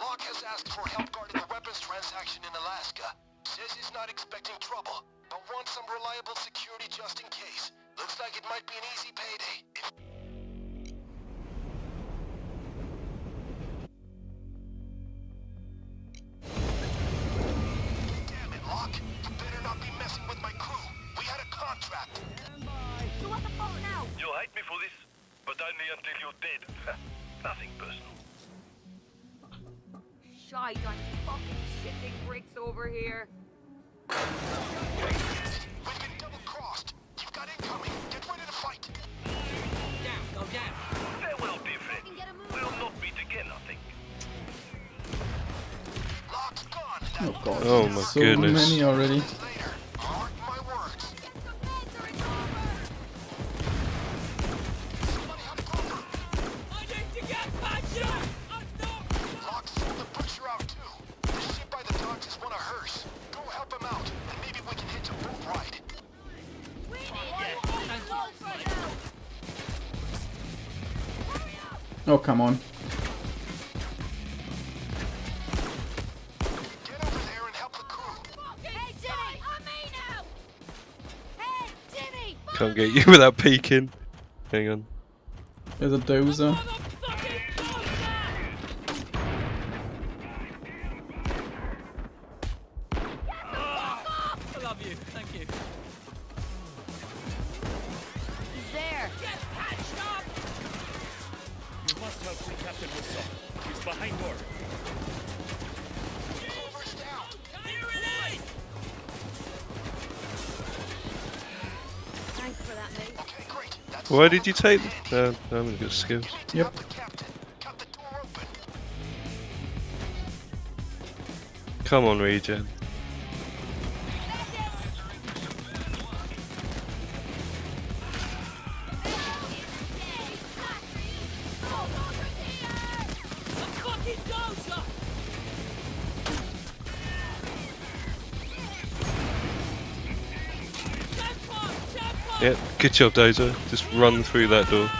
Locke has asked for help guarding the weapons transaction in Alaska. Says he's not expecting trouble, but wants some reliable security just in case. Looks like it might be an easy payday. If Oh, God. Oh, my so goodness. So many already. get you without peeking. Hang on. There's a dozer. Why did you take them? Uh, I'm gonna get skills. Yep. Come on, regen. Good job, Dozer. Just run through that door.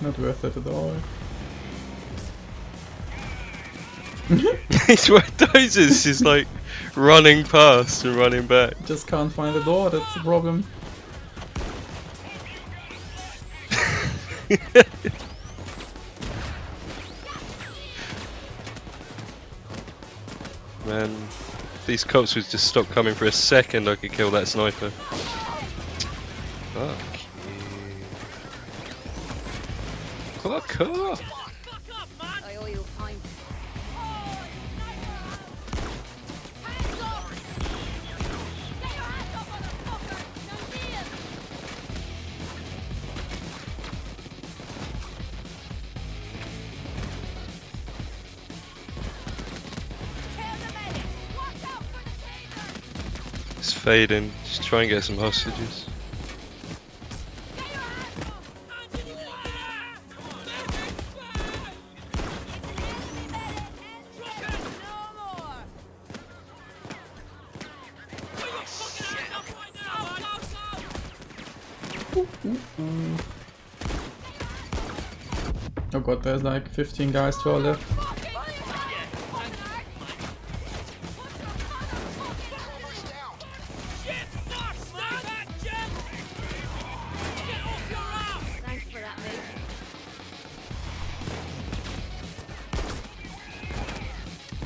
Not worth it at all. This what Dozers is like running past and running back. Just can't find the door, that's the problem. Man, these cops would just stop coming for a second, I could kill that sniper. fade in. Just try and get some hostages. Oh god, there's like 15 guys to our left.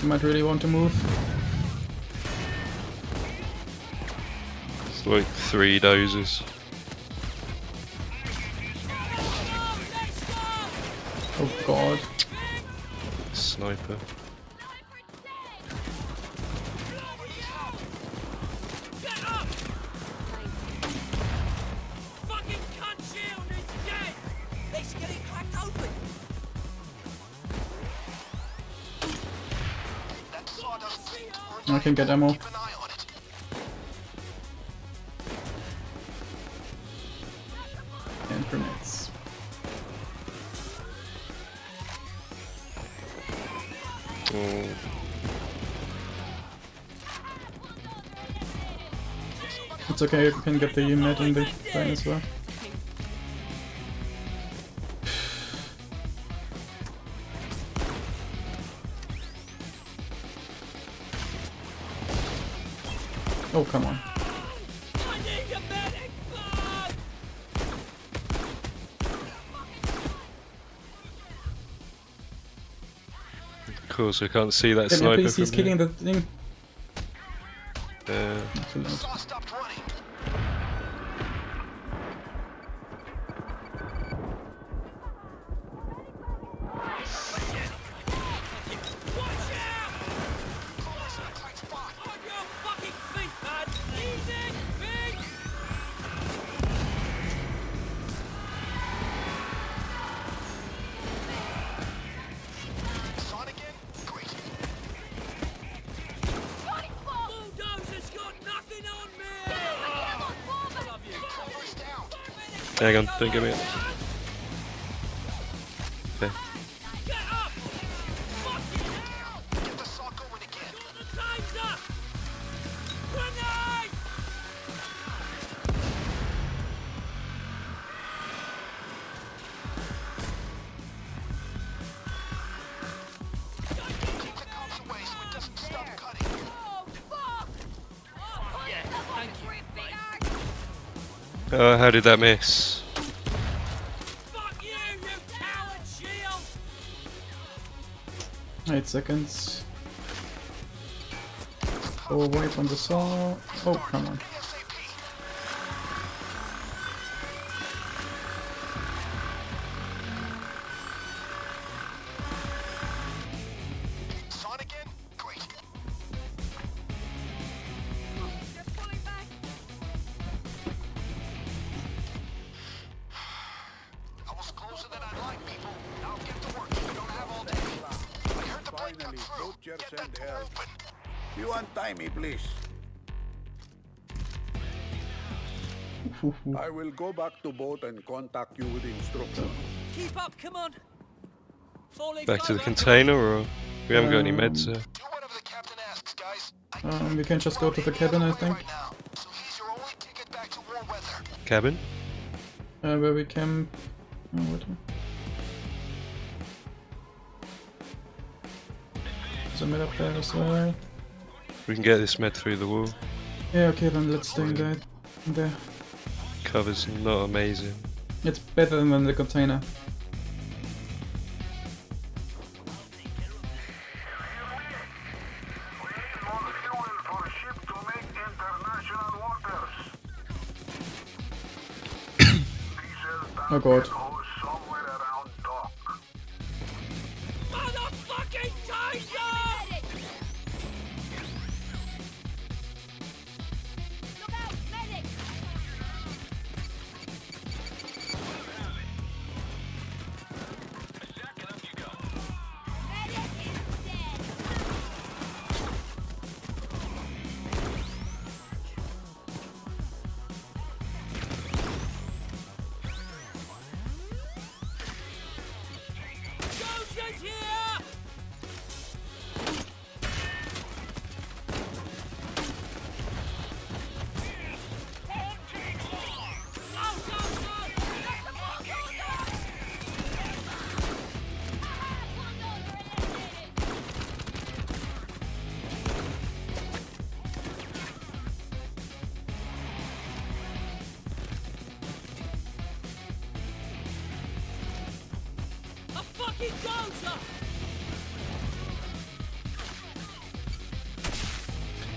You might really want to move. It's like three dozers. Oh god. Sniper. Can get ammo. Keep an eye on it. And grenades. Oh, It's okay, you can get the med in the plane as well. Oh, come on. I need a medic! Fuck! of course, I can't see that sniper. please, he's killing the thing. Uh, Oh, fuck! Yeah, thank you. Uh, how did that miss? 8 seconds. wipe on the saw. Oh, come on. Will go back to boat and contact you with instructions. Keep up, come on! Four Back to the container, or we haven't got any meds there? Do whatever the captain asks, guys. Um, we can just go to the cabin, I think. right now, so he's your only ticket back to warm weather. Cabin? Uh, where we can... Oh, wait. There's a med up there as well. We can get this med through the wall. Yeah, okay, then let's stay in there. in there. Cover's not amazing. It's better than the container. Oh god.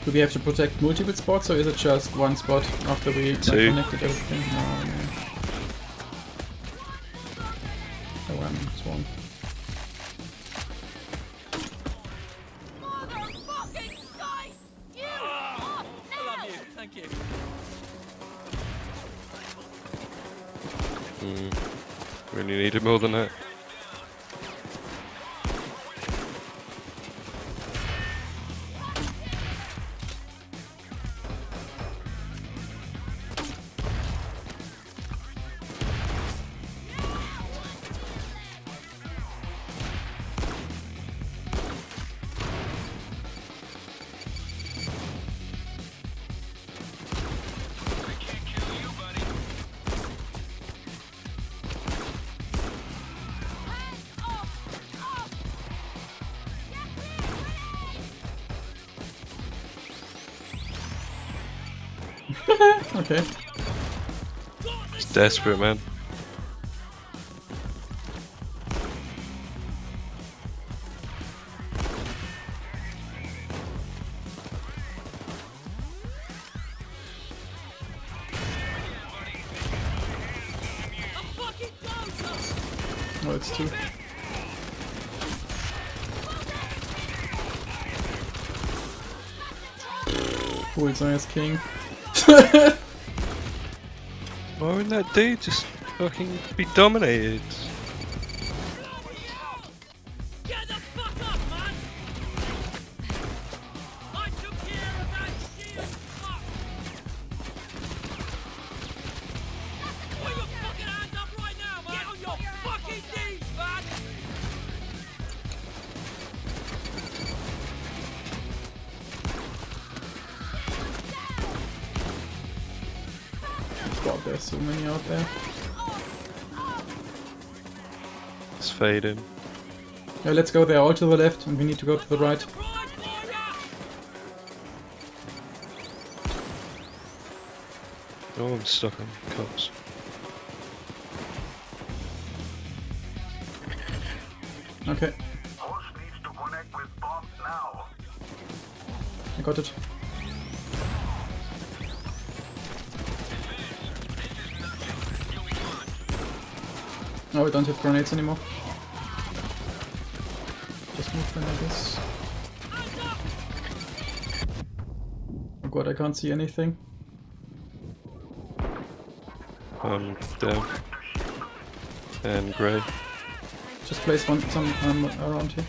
Do we have to protect multiple spots or is it just one spot after we like, connected everything? No, no. Okay. It's desperate, man. A fucking dozer! Oh, it's two. Bullseye's king. Why wouldn't that dude just fucking be dominated? So many out there. It's fading. Yeah, let's go there, all to the left, and we need to go to the right. Surprise for! Oh, I'm stuck on cops. Okay, Hose needs to connect with bomb now. I got it. Oh, we don't have grenades anymore. Just move them, I guess. Oh god, I can't see anything. Um, down. And grey. Just place one some um, around here.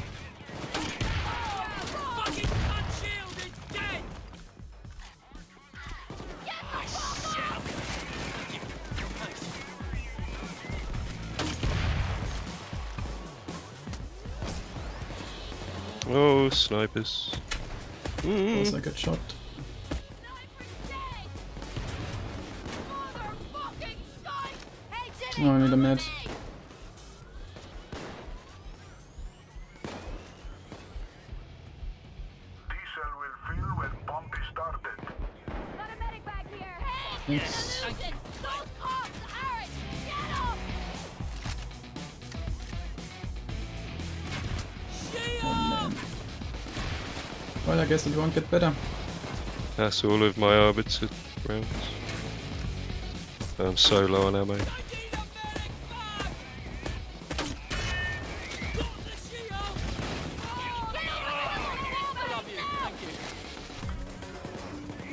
Snipers. Mm. Once I get shot. Motherfucking guy! Hey, Jimmy! Oh, I need a med. I guess it won't get better. That's all of my arbiter rounds. I'm so low on ammo. I need a medic back! Got the shield! I love you. Thank you.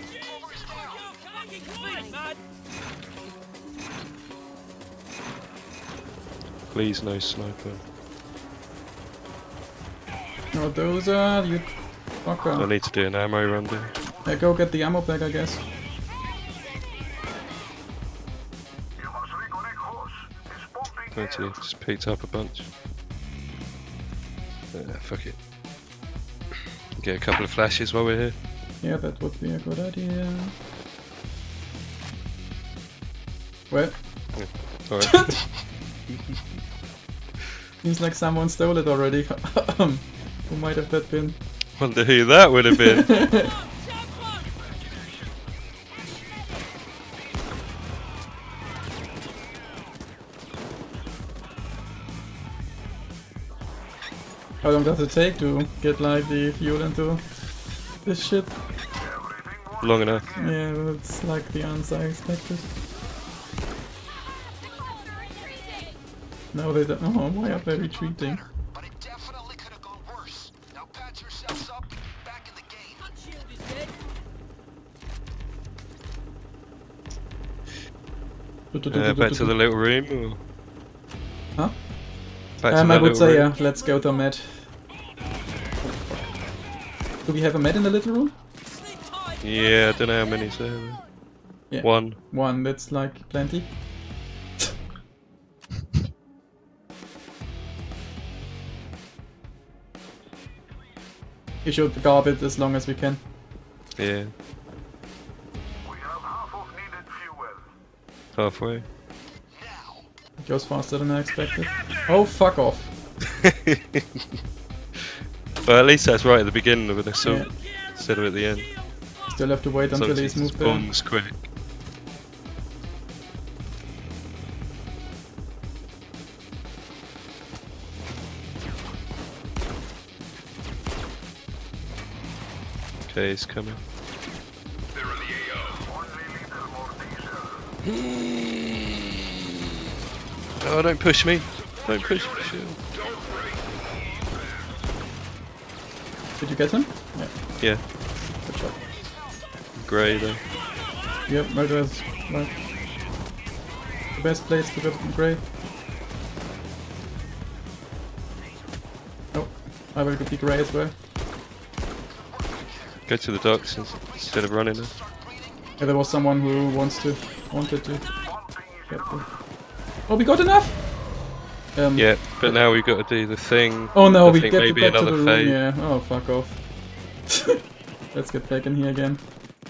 Jesus, you're fucking quick, man! Please, no sniper. Oh, those are you I need to do an ammo run there. Yeah, go get the ammo bag, I guess. You must reconnect hose. It's pumping Thank you. Just picked up a bunch. Uh, fuck it. Get a couple of flashes while we're here. Yeah, that would be a good idea. Well, Alright. seems like someone stole it already. Who might have that been? I wonder who that would have been. How long does it take to get like the fuel into this shit? Long enough. Yeah, that's like the answer I expected. No, they don't. Oh, why are they retreating? Uh, back to the little room, or Huh? back Um, I would say room? yeah. Let's go to a med. Do we have a med in the little room? Yeah, I don't know how many, there. Yeah. One. One. That's like plenty. we should guard it as long as we can. Yeah, halfway. It goes faster than I expected. Oh, fuck off. But at least that's right at the beginning of an assault Yeah. instead of at the end. Still have to wait So until he's moved there. quick. Okay, he's coming. Oh, don't push me! Don't push me, shield. Did you get him? Yeah, Yeah, good job. grey though. Yep, murderers. Right. The best place to get grey. Oh, I will be grey as well. Go to the docks instead of running them. Yeah, there was someone who wants to wanted to get the. Oh, we got enough. Um, Yeah, but now we've got to do the thing. Oh no, I we get maybe back to another the room. fade. Yeah. Oh, fuck off. Let's get back in here again.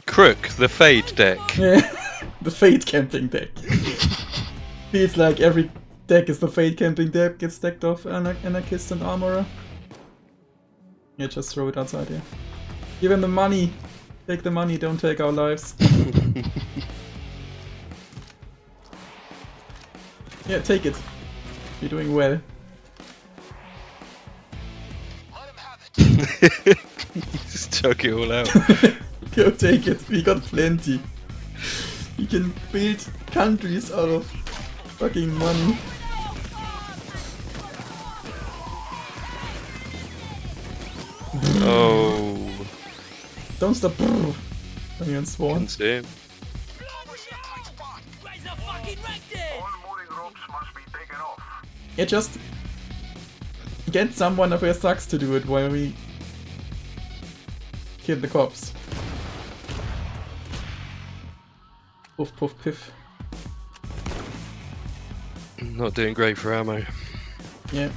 Crook, the fade deck. Yeah, the Fade camping deck. Feels like every deck is the Fade camping deck, gets decked off Ana- Anarchist and Armorer. Yeah, just throw it outside here. Give him the money! Take the money, don't take our lives. yeah, take it. You're doing well. Let him have it. Just chuck it all out. Go take it, we got plenty. You can build countries out of fucking money. oh, Don't stop. Coming on spawn. can Yeah, just get someone of your sucks to do it while we kill the cops. Poof poof piff. Not doing great for ammo. Yeah.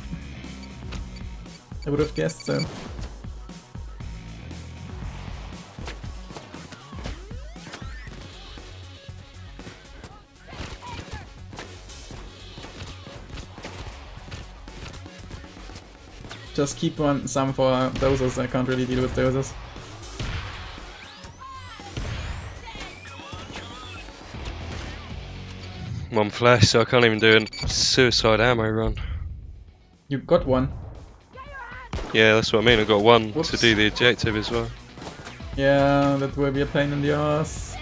I would have guessed so. Just keep on some for dozers, I can't really deal with dozers. One flash, so I can't even do a suicide ammo run. You got one. Yeah, that's what I mean. I've got one to do the objective as well. Yeah, that will be a pain in the ass.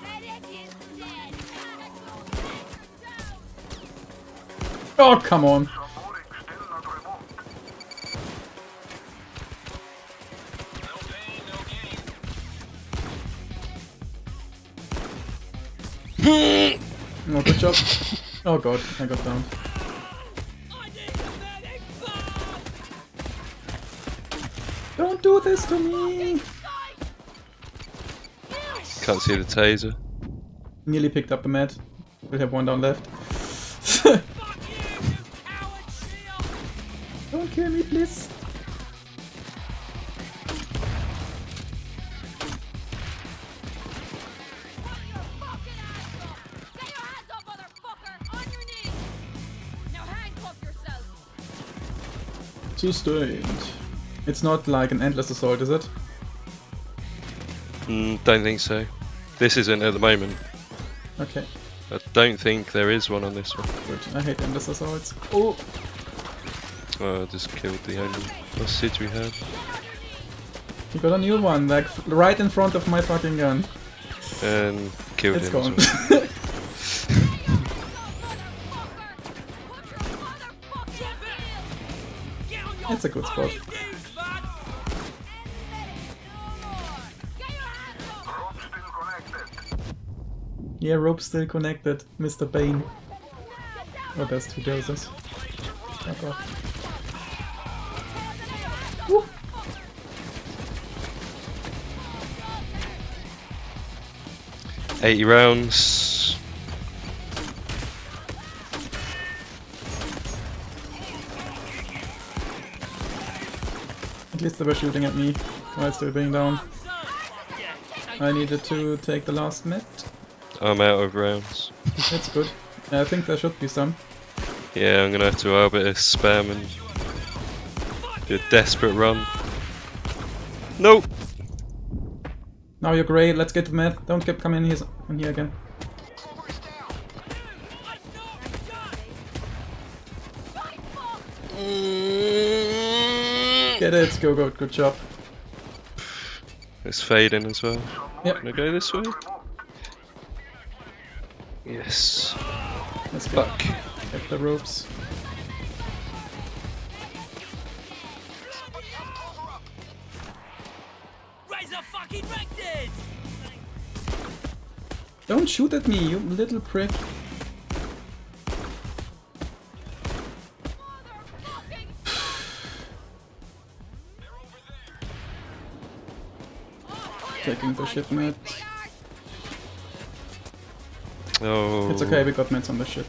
Medic is dead! Down! Oh, come on. Some mooring still not. Oh, good job. Oh god, I got down. I need the medic fast. Don't do this to me! can't see the taser. Nearly picked up the mat. We have one down left. Sustained. It's not like an endless assault, is it? Mm, don't think so. This isn't at the moment. Okay, I don't think there is one on this one. good. I hate endless assaults. Oh! Oh, I just killed the only hostage we had. You got a new one, like right in front of my fucking gun. And killed It's him gone. well. it's a good spot. Yeah, rope still connected, Mr. Bain. Oh, there's two dozers. Woo. Eighty rounds. Least they were shooting at me while still being down. I needed to take the last net. I'm out of rounds. That's good. I think there should be some. Yeah, I'm gonna have to arbiter spam and do a desperate run. Nope. Now you're great, let's get to med. Don't keep coming in here, in here again. Get it, go go, good job. It's fading as well. Yep. Can I go this way? Yes. Let's go. Fuck. Get the ropes. Razor fucking wrecked it! Don't shoot at me, you little prick. Taking the ship. Oh. It's okay, we got meds on the ship.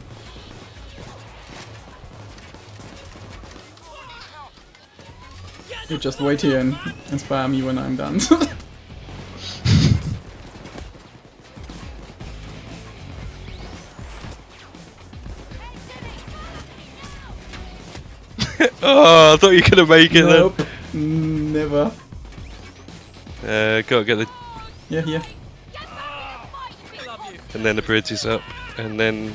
You just wait here and inspire me when I'm done. Oh, I thought you could have make it nope. Never. then. Uh, gotta get the. Yeah, yeah. And then the bridge is up. And then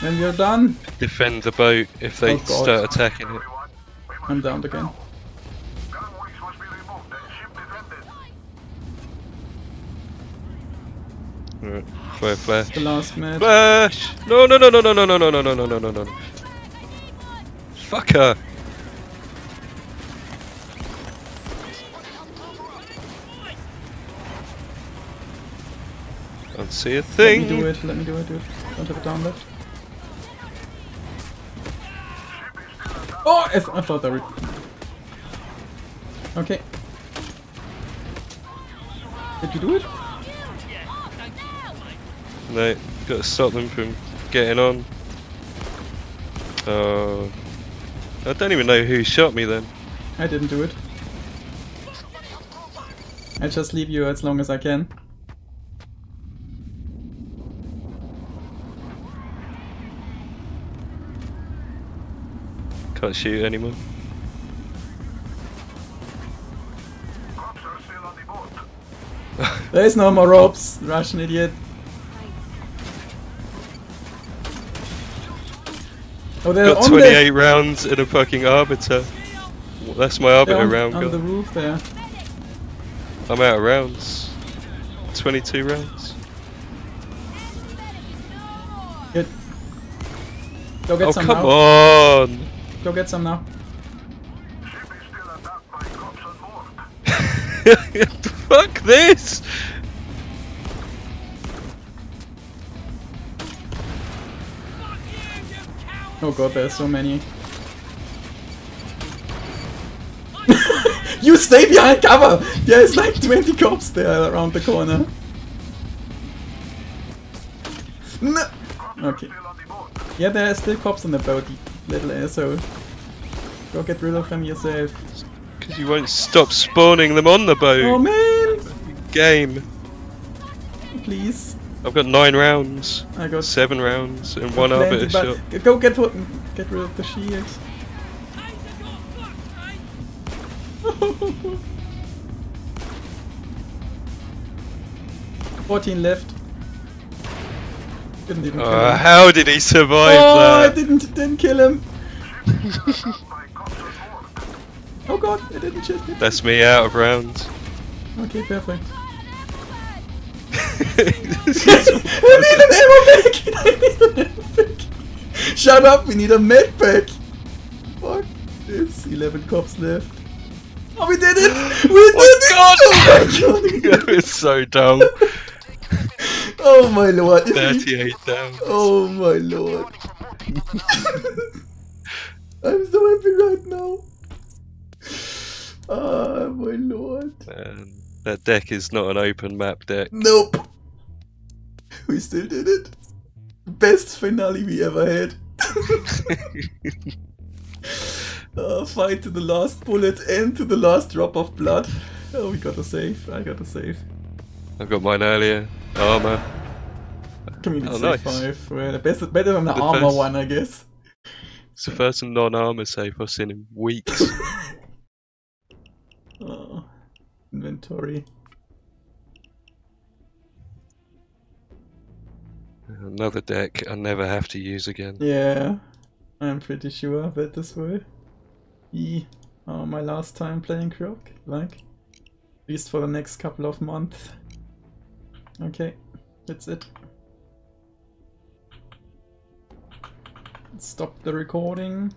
When you're done, defend the boat if they Oh, start attacking it. I'm down again. Gangways must be removed and ship defended. Right. Fire flash. The last med. Flash! No, no, no, no, no, no, no, no, no, no, no, no, no, no. Fucker! Don't see a thing. Let me do it, let me do it, do it. Don't have it down left. Oh, I, th I thought that would... Okay. Did you do it? No, gotta stop them from getting on. Oh. I don't even know who shot me then. I didn't do it. I just leave you as long as I can. Can't shoot anymore. Cops are still on the boat. There is no more ropes, Russian idiot. Oh, they're Got on 28 rounds in a fucking arbiter. That's my arbiter on, round on the roof there. I'm out of rounds. 22 rounds. Good. Go get Oh, some come now. on! Go get some now. Ship is still attacked by cops on board. Fuck this! Oh god, there's so many. you stay behind cover! There's like 20 cops there around the corner. No! Okay. Still on the boat. Yeah, there are still cops on the boat, little asshole. Go get rid of them yourself. Because you won't stop spawning them on the boat. Oh man! Game. Please. I've got nine rounds. I got Seven rounds and one arbiter shot. Go get what- get rid of the shield. Fourteen left. Didn't even kill Uh, him. how did he survive Oh, I that? didn't didn't kill him. oh god, it didn't shoot him. That's me out of rounds. Okay, perfect. This I need an ammo pack! I need an ammo pack! Shut up, we need a med pack! Fuck this, 11 cops left. Oh, we did it! We did God! it! Oh my god! that was so dumb. Oh my lord! if we- 38 down. Oh my lord! I'm so happy right now! Ah, my lord! Man, that deck is not an open map deck. Nope! We still did it! Best finale we ever had! Uh, fight to the last bullet and to the last drop of blood. Oh, we got a save. I got a save. I got mine earlier. Armor. Community Oh, save nice. 5. Well, best, better than the, The armor first- one, I guess. It's the first non-armor save I've seen in weeks. Oh, inventory. Another deck I never have to use again. Yeah, I'm pretty sure that this will be uh, my last time playing Crook. Like, at least for the next couple of months. Okay, that's it. Stop the recording.